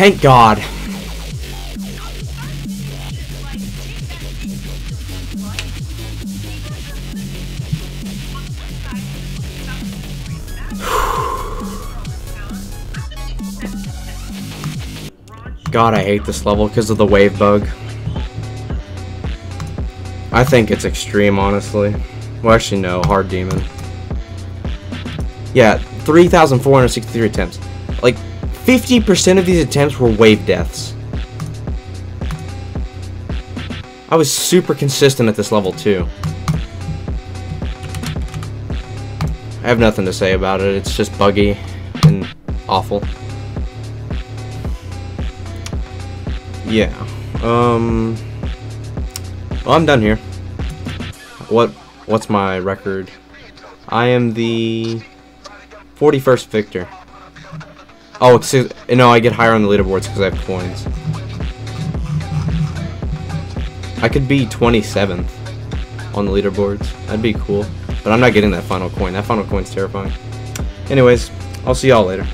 Thank God. God, I hate this level because of the wave bug. I think it's extreme, honestly. Well, actually, no. Hard demon. Yeah, 3,463 attempts. Like, 50% of these attempts were wave deaths. I was super consistent at this level, too. I have nothing to say about it. It's just buggy and awful. Yeah. Um. Well, I'm done here. What? What's my record? I am the 41st victor. Oh, excuse, no, I get higher on the leaderboards because I have coins. I could be 27th on the leaderboards. That'd be cool. But I'm not getting that final coin. That final coin's terrifying. Anyways, I'll see y'all later.